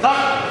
Tá?